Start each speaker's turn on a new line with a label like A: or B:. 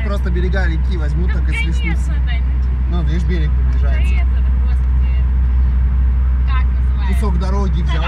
A: Сейчас просто берега реки возьмут, ну, так и свистнут.
B: Конечно, ну
A: видишь, берег приближается.
B: Да это, господи. Как называется?
A: Кусок дороги взял